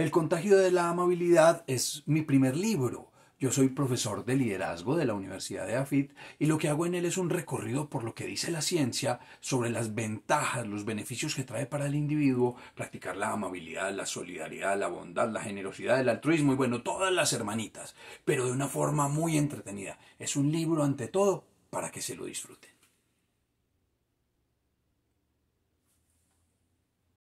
El contagio de la amabilidad es mi primer libro. Yo soy profesor de liderazgo de la Universidad de AFIT y lo que hago en él es un recorrido por lo que dice la ciencia sobre las ventajas, los beneficios que trae para el individuo practicar la amabilidad, la solidaridad, la bondad, la generosidad, el altruismo y bueno, todas las hermanitas, pero de una forma muy entretenida. Es un libro ante todo para que se lo disfruten.